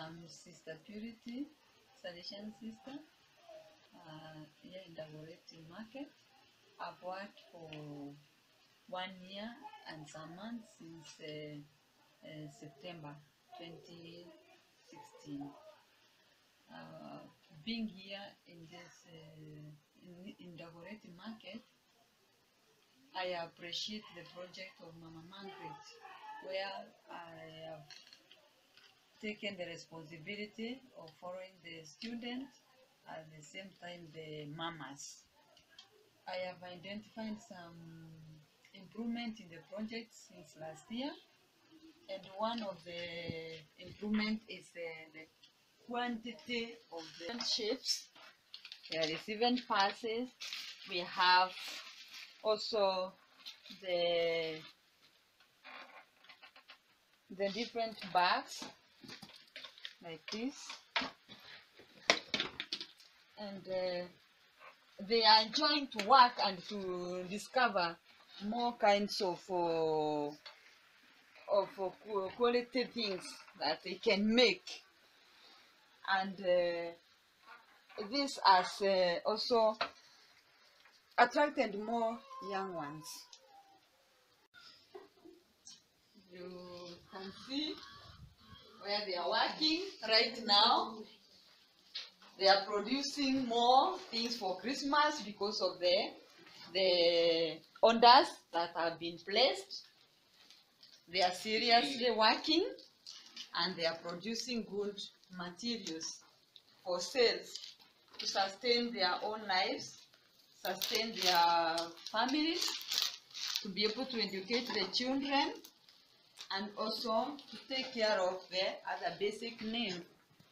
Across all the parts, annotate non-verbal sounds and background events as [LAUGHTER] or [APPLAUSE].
I'm Sister Purity, Salesian sister, uh, here in Dagoretti Market. I've worked for one year and some months since uh, uh, September 2016. Uh, being here in this uh, in, in Dagoretti Market, I appreciate the project of Mama Margaret, where I have taken the responsibility of following the students at the same time the mamas. I have identified some improvement in the project since last year, and one of the improvement is the, the quantity of the shapes. We are receiving passes. We have also the the different bags like this. And uh, they are enjoying to work and to discover more kinds of uh, of uh, quality things that they can make. And uh, this has uh, also attracted more young ones. You can see where they are working right now. They are producing more things for Christmas because of the the orders that have been placed. They are seriously working and they are producing good materials for sales to sustain their own lives, sustain their families, to be able to educate the children and also to take care of the other basic needs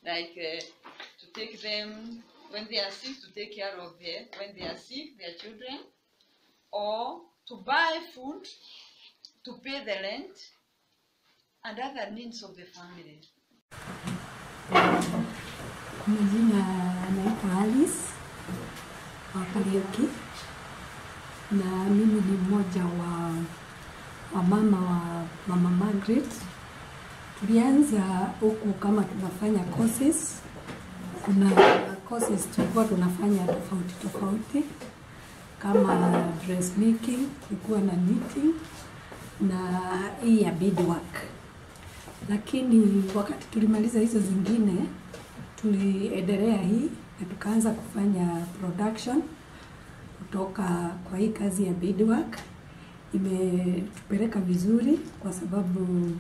like uh, to take them when they are sick to take care of their when they are sick their children or to buy food to pay the rent and other needs of the family. Alice wa na mimi ni mmoja wa wamama wa Mama Margaret. Tulianza huku kama tunafanya courses. Kuna courses tulikuwa tunafanya tofauti tofauti kama dressmaking, kulikuwa na knitting na hii ya beadwork lakini wakati tulimaliza hizo zingine tuliendelea hii na tukaanza kufanya production kutoka kwa hii kazi ya beadwork. Imetupeleka vizuri kwa sababu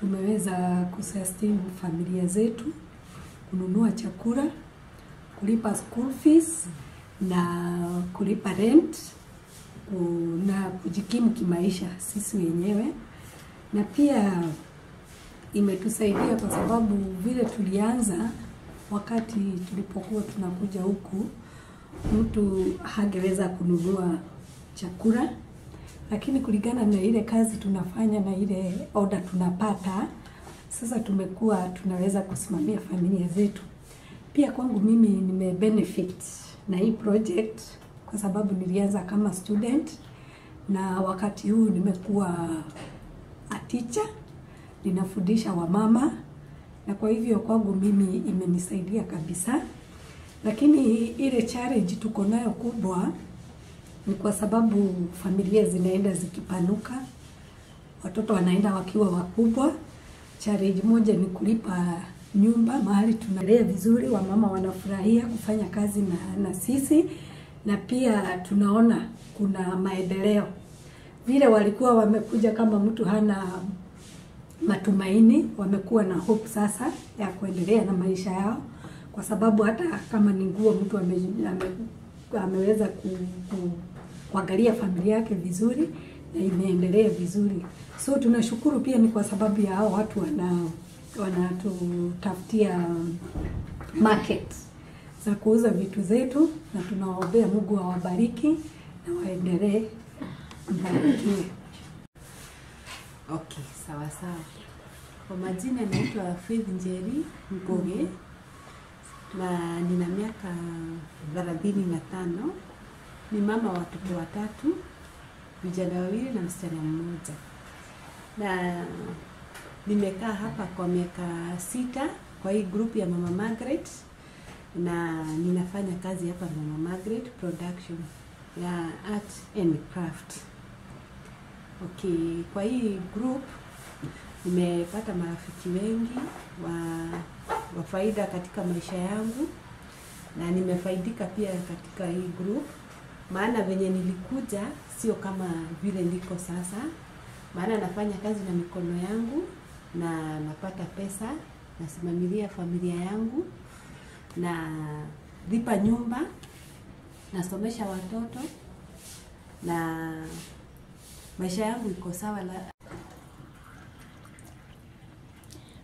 tumeweza kusustain familia zetu, kununua chakula, kulipa school fees na kulipa rent na kujikimu kimaisha sisi wenyewe. Na pia imetusaidia kwa sababu vile tulianza wakati tulipokuwa tunakuja huku, mtu hangeweza kununua chakula, lakini kulingana na ile kazi tunafanya na ile oda tunapata, sasa tumekuwa tunaweza kusimamia familia zetu. Pia kwangu mimi nime benefit na hii project kwa sababu nilianza kama student na wakati huu nimekuwa a teacher ninafundisha wamama na kwa hivyo kwangu mimi imenisaidia kabisa, lakini ile challenge tuko nayo kubwa ni kwa sababu familia zinaenda zikipanuka, watoto wanaenda wakiwa wakubwa. Challenge moja ni kulipa nyumba mahali tunalea vizuri, wamama wanafurahia kufanya kazi na, na sisi. Na pia tunaona kuna maendeleo. Vile walikuwa wamekuja kama mtu hana matumaini, wamekuwa na hope sasa ya kuendelea na maisha yao, kwa sababu hata kama ni nguo mtu ame, ame, ameweza ku, ku, kuangalia familia yake vizuri na imeendelea vizuri. So tunashukuru pia ni kwa sababu ya hao watu wana wanatutafutia market za kuuza vitu zetu, na tunawaombea Mungu awabariki na waendelee mbarikiwe. Okay, sawa sawa. Kwa majina naitwa Faith Njeri Mkoge na nina miaka thelathini na tano. Ni mama wa watoto watatu, vijana wawili na msichana mmoja, na nimekaa hapa kwa miaka sita kwa hii group ya Mama Margaret na ninafanya kazi hapa Mama Margaret production ya art and craft. Okay, kwa hii group nimepata marafiki wengi wa, wa faida katika maisha yangu na nimefaidika pia katika hii group, maana venye nilikuja sio kama vile niko sasa, maana nafanya kazi na mikono yangu na napata pesa, nasimamilia familia yangu na lipa nyumba, nasomesha watoto na maisha yangu iko sawa la,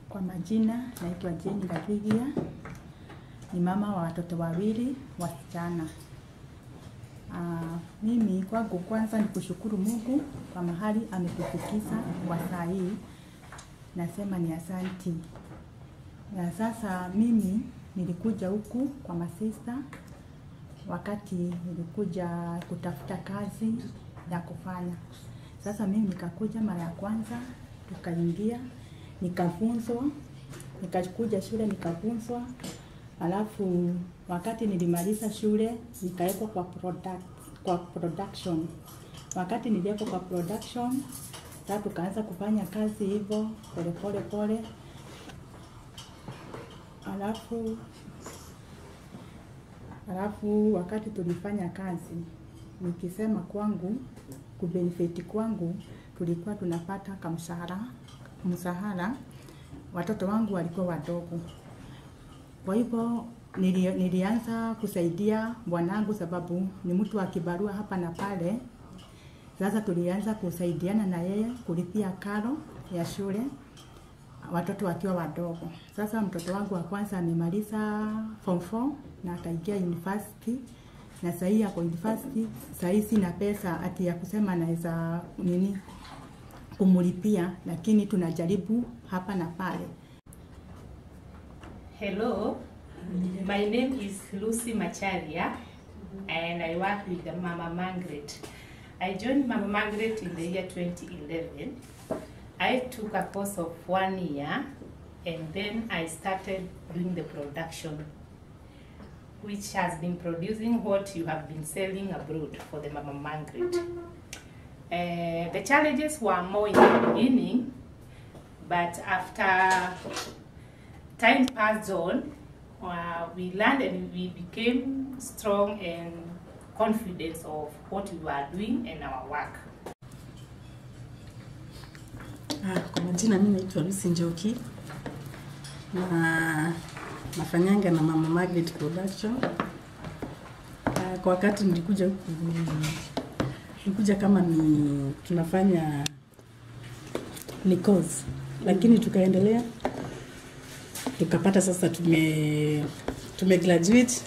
Kwa majina naitwa Jeni Gavigia, ni mama wa watoto wawili wasichana. Uh, mimi kwangu kwanza ni kushukuru Mungu kwa mahali ametufikisha kwa saa hii, nasema ni asanti. Na sasa mimi nilikuja huku kwa masista wakati nilikuja kutafuta kazi ya kufanya. Sasa mimi nikakuja mara ya kwanza, tukaingia nikafunzwa, nikakuja shule nikafunzwa, alafu wakati nilimaliza shule nikawekwa kwa product, kwa production. Wakati niliwekwa kwa production, sasa tukaanza kufanya kazi hivyo pole pole alafu alafu wakati tulifanya kazi, nikisema kwangu kubenefiti kwangu, tulikuwa tunapata kamshahara msahara, watoto wangu walikuwa wadogo. Kwa hivyo nili, nilianza kusaidia bwanangu sababu ni mtu wa kibarua hapa na pale. Sasa tulianza kusaidiana na yeye kulipia karo ya shule watoto wakiwa wadogo. Sasa mtoto wangu wa kwanza amemaliza form 4 na akaingia university na sahii yako university. Sahii sina pesa ati ya kusema naweza nini kumulipia, lakini tunajaribu hapa na pale. Hello, my name is Lucy Macharia and I work with the Mama Margaret. I joined Mama Margaret in the year 2011. I took a course of one year and then I started doing the production which has been producing what you have been selling abroad for the Mama Margaret. Uh, the challenges were more in the beginning, but after time passed on, uh, we learned and we became strong and confident of what we were doing and our work. Ah, kwa majina mimi naitwa Lucy Njoki na nafanyanga na Mama Margaret Production. Ah, kwa wakati nilikuja huku nilikuja kama ni tunafanya ni course, lakini tukaendelea tukapata sasa tume tume graduate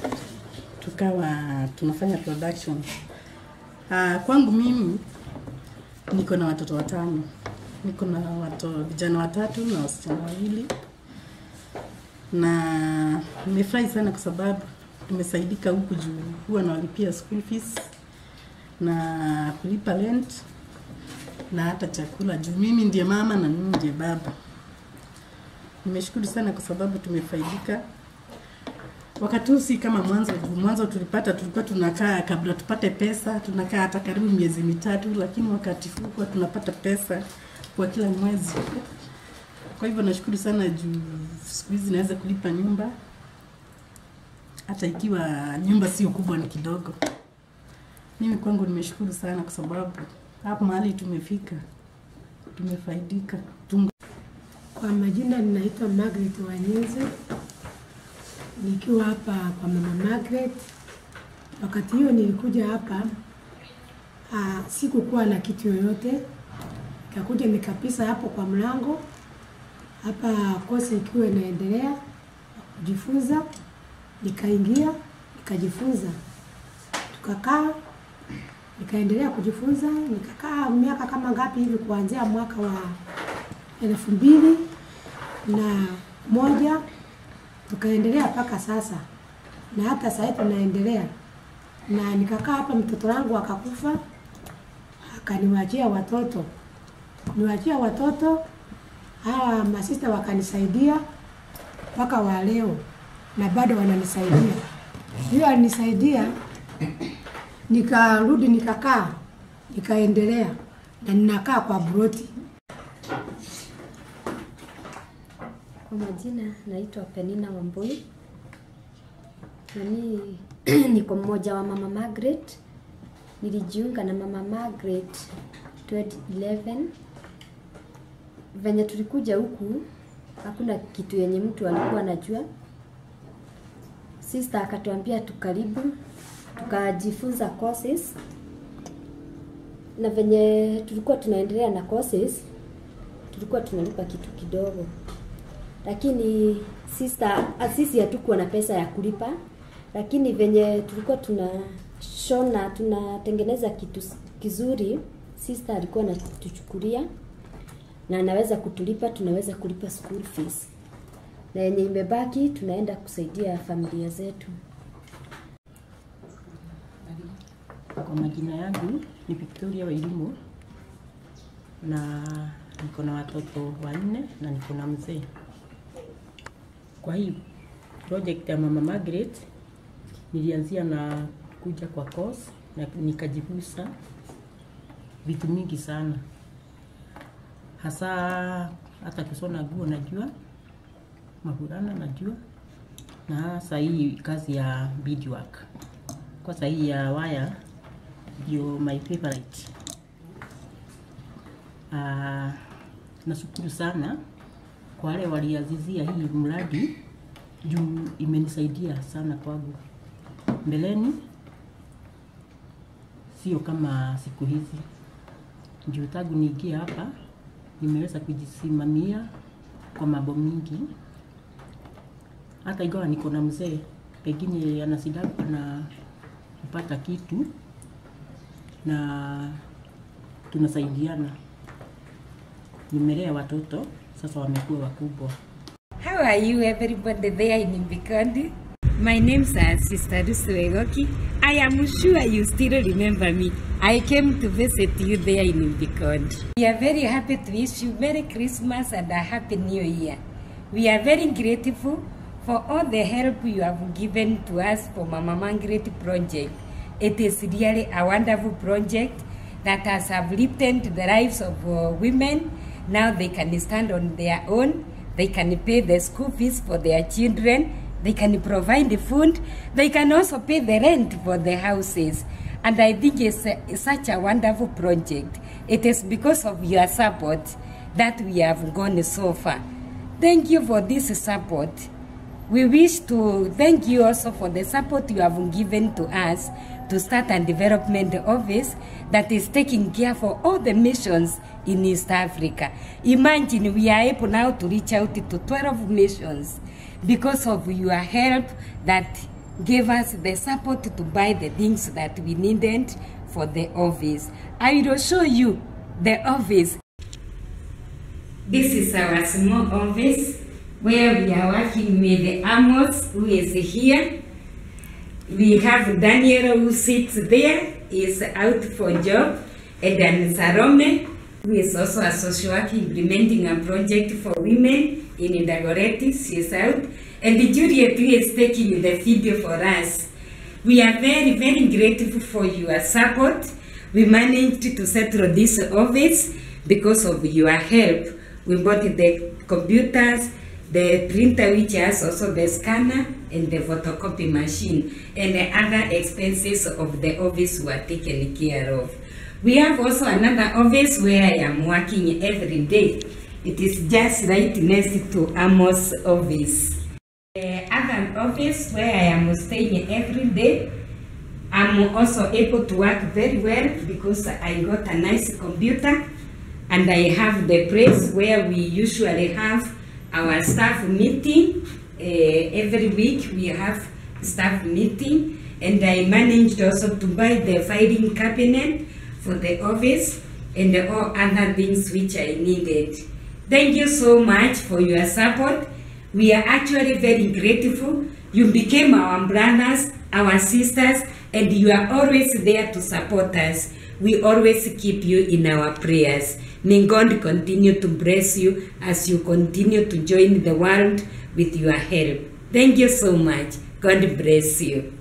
tukawa tunafanya production. Ah, kwangu mimi niko na watoto watano, niko na watoto vijana watatu na wasichana wawili, na nimefurahi sana kwa sababu tumesaidika huku juu huwa nawalipia school fees na kulipa rent na hata chakula juu mimi ndiye mama na mimi ndiye baba. Nimeshukuru sana kwa sababu tumefaidika. Wakati huu si kama mwanzo. Mwanzo tulipata tulikuwa tunakaa kabla tupate pesa, tunakaa hata karibu miezi mitatu, lakini wakati huu tunapata pesa kwa kila mwezi. Kwa hivyo nashukuru sana juu siku hizi naweza kulipa nyumba hata ikiwa nyumba sio kubwa, ni kidogo. Mimi kwangu nimeshukuru sana kwa sababu hapo mahali tumefika, tumefaidika. Tum Kwa majina ninaitwa Margaret Wanyeze, nikiwa hapa kwa mama Margaret. Wakati hiyo nilikuja hapa aa, sikukuwa na kitu yoyote, nikakuja nikapisa hapo kwa mlango. Hapa, kosi ikiwa inaendelea kujifunza, nikaingia nikajifunza, tukakaa nikaendelea kujifunza, nikakaa miaka kama ngapi hivi, kuanzia mwaka wa elfu mbili na moja tukaendelea mpaka sasa, na hata sasa tunaendelea. Na nikakaa hapa, mtoto wangu akakufa, akaniwachia watoto, niwachia watoto hawa masista wakanisaidia, mpaka wa leo na bado wananisaidia. Hiyo alinisaidia, nikarudi nikakaa, nikaendelea na ninakaa kwa broti. Kwa majina naitwa Penina Wambui na mimi [CLEARS THROAT] niko mmoja wa mama Margaret. Nilijiunga na mama Margaret 2011. Venye tulikuja huku hakuna kitu yenye mtu alikuwa anajua. Sister akatuambia tukaribu, tukajifunza courses na venye tulikuwa tunaendelea na courses tulikuwa tunalipa kitu kidogo lakini sister, ah, sisi hatukuwa na pesa ya kulipa, lakini venye tulikuwa tunashona tunatengeneza kitu kizuri, sister alikuwa anatuchukulia na anaweza kutulipa, tunaweza kulipa school fees, na yenye imebaki tunaenda kusaidia familia zetu. Kwa majina yangu ni Victoria Wairimu na niko na watoto wanne na niko na mzee. Kwa hii project ya Mama Margaret nilianzia na kuja kwa course na nikajifunza vitu mingi sana, hasa hata kusona nguo najua, mavulana najua, na hasa hii kazi ya beadwork. Kwanza hii ya waya ndio my favorite. Uh, nashukuru sana kwa wale waliazizia hii mradi juu imenisaidia sana kwangu. Mbeleni sio kama siku hizi, juu tangu niingie hapa nimeweza kujisimamia kwa mambo mingi, hata ingawa niko na mzee pengine anasidaka na kupata kitu na tunasaidiana. Nimelea watoto sasa wamekuwa wakubwa. How are you, everybody there in Mbikondi? My name's uh, Sister Lucy Wegoki. I am sure you still remember me. I came to visit you there in Mbikondi. We are very happy to wish you Merry Christmas and a Happy New Year. We are very grateful for all the help you have given to us for Mama Margaret project. It is really a wonderful project that has uplifted the lives of uh, women. Now they can stand on their own. They can pay the school fees for their children. They can provide the food. They can also pay the rent for the houses. And I think it's, a, it's such a wonderful project. It is because of your support that we have gone so far. Thank you for this support. We wish to thank you also for the support you have given to us to start a development office that is taking care for all the missions in East Africa. Imagine we are able now to reach out to 12 missions because of your help that gave us the support to buy the things that we needed for the office. I will show you the office. This is our small office where we are working with the Amos, who is here. We have Daniel who sits there, is out for job, and then Sarome, who is also a social worker implementing a project for women in Dagoretti, she is out, and Juliet who is taking the video for us. We are very, very grateful for your support. We managed to settle this office because of your help. We bought the computers, the printer which has also the scanner and the photocopy machine and the other expenses of the office were taken care of. We have also another office where I am working every day. It is just right next to Amos office. The other office where I am staying every day, I'm also able to work very well because I got a nice computer and I have the place where we usually have our staff meeting. Uh, every week we have staff meeting and I managed also to buy the filing cabinet for the office and all other things which I needed. Thank you so much for your support. We are actually very grateful. You became our brothers, our sisters, and you are always there to support us. We always keep you in our prayers. May God continue to bless you as you continue to join the world with your help. Thank you so much. God bless you.